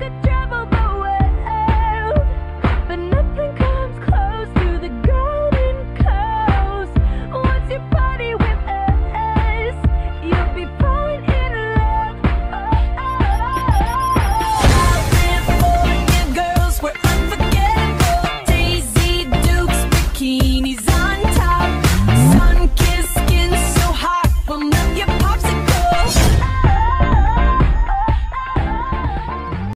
could